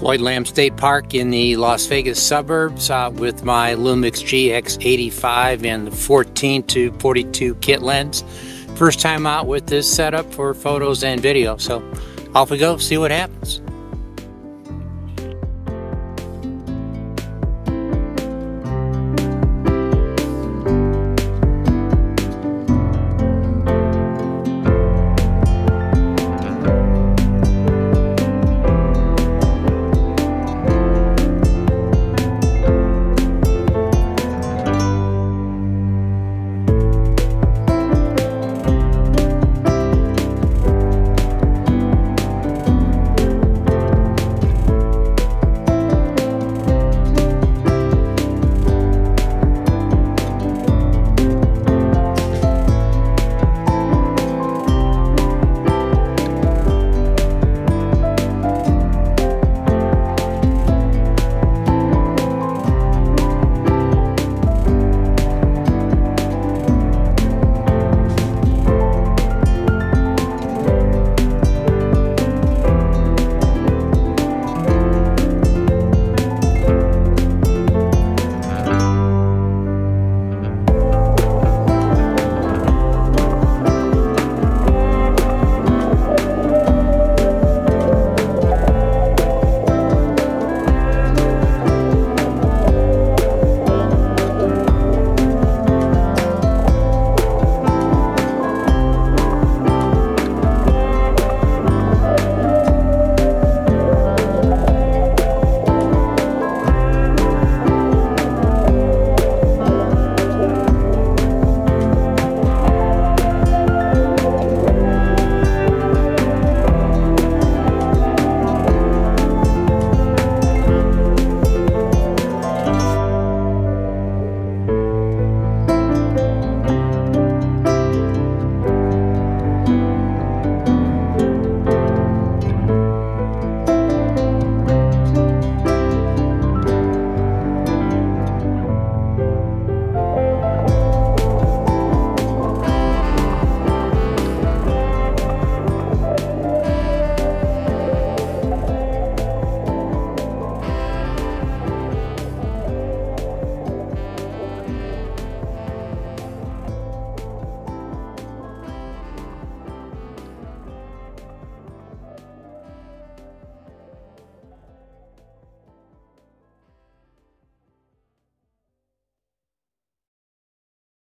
Floyd Lamb State Park in the Las Vegas suburbs uh, with my Lumix GX85 and the 14 to 42 kit lens. First time out with this setup for photos and video, so off we go, see what happens.